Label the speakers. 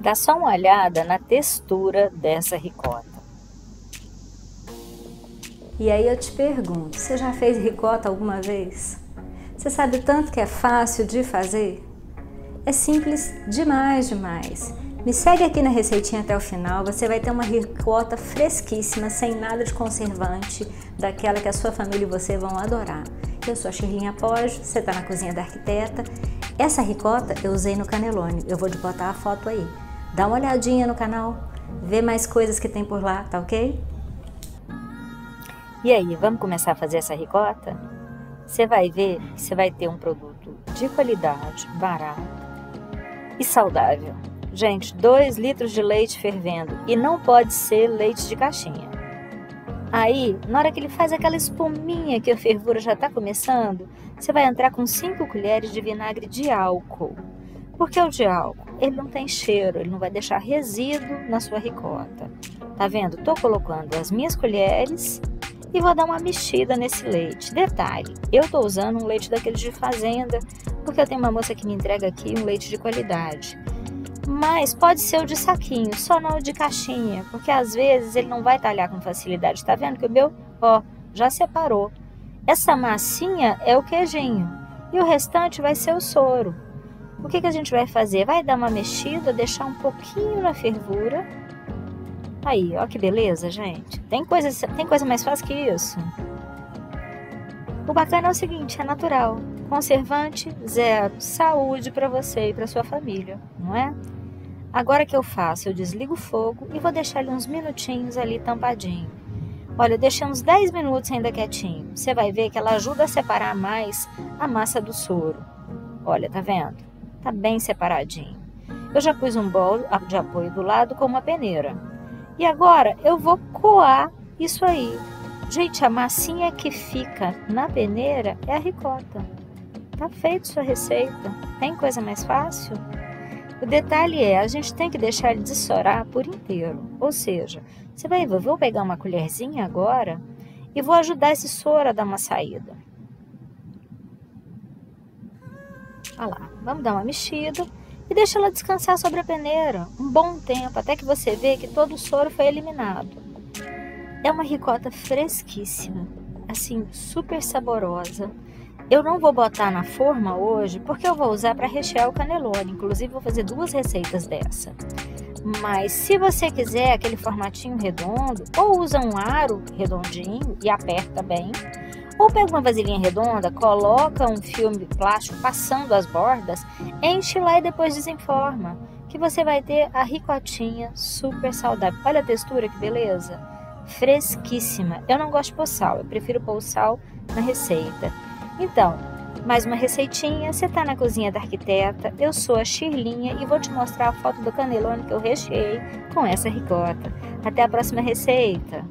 Speaker 1: Dá só uma olhada na textura dessa ricota.
Speaker 2: E aí eu te pergunto, você já fez ricota alguma vez? Você sabe tanto que é fácil de fazer? É simples demais, demais. Me segue aqui na receitinha até o final, você vai ter uma ricota fresquíssima, sem nada de conservante, daquela que a sua família e você vão adorar. Eu sou a Shirlinha Poj, você está na cozinha da arquiteta. Essa ricota eu usei no canelone, eu vou te botar a foto aí. Dá uma olhadinha no canal, vê mais coisas que tem por lá, tá ok?
Speaker 1: E aí, vamos começar a fazer essa ricota? Você vai ver que você vai ter um produto de qualidade, barato e saudável. Gente, 2 litros de leite fervendo e não pode ser leite de caixinha. Aí, na hora que ele faz aquela espuminha que a fervura já está começando, você vai entrar com 5 colheres de vinagre de álcool. Porque o de álcool, ele não tem cheiro, ele não vai deixar resíduo na sua ricota. Tá vendo? Tô colocando as minhas colheres e vou dar uma mexida nesse leite. Detalhe, eu tô usando um leite daqueles de fazenda, porque eu tenho uma moça que me entrega aqui um leite de qualidade mas pode ser o de saquinho, só não o de caixinha, porque às vezes ele não vai talhar com facilidade. Tá vendo que o meu, ó, já separou. Essa massinha é o queijinho e o restante vai ser o soro. O que, que a gente vai fazer? Vai dar uma mexida, deixar um pouquinho na fervura. Aí, ó que beleza, gente. Tem coisa, tem coisa mais fácil que isso? O bacana é o seguinte, é natural. Conservante zero, saúde para você e para sua família, não é? Agora que eu faço, eu desligo o fogo e vou deixar ele uns minutinhos ali tampadinho. Olha, deixei uns 10 minutos ainda quietinho. Você vai ver que ela ajuda a separar mais a massa do soro. Olha, tá vendo? Tá bem separadinho. Eu já pus um bol de apoio do lado com uma peneira. E agora eu vou coar isso aí. Gente, a massinha que fica na peneira é a ricota. Tá feito sua receita. Tem coisa mais fácil? O detalhe é, a gente tem que deixar ele dessorar por inteiro. Ou seja, você vai vou pegar uma colherzinha agora e vou ajudar esse soro a dar uma saída. Olha lá, vamos dar uma mexida e deixa ela descansar sobre a peneira um bom tempo, até que você vê que todo o soro foi eliminado. É uma ricota fresquíssima, assim, super saborosa. Eu não vou botar na forma hoje porque eu vou usar para rechear o canelone. Inclusive, vou fazer duas receitas dessa. Mas se você quiser aquele formatinho redondo, ou usa um aro redondinho e aperta bem, ou pega uma vasilhinha redonda, coloca um filme plástico passando as bordas, enche lá e depois desenforma, que você vai ter a ricotinha super saudável. Olha a textura que beleza! Fresquíssima. Eu não gosto de pôr sal, eu prefiro pôr sal na receita. Então, mais uma receitinha, você está na cozinha da arquiteta, eu sou a Shirlinha e vou te mostrar a foto do canelone que eu recheei com essa ricota. Até a próxima receita!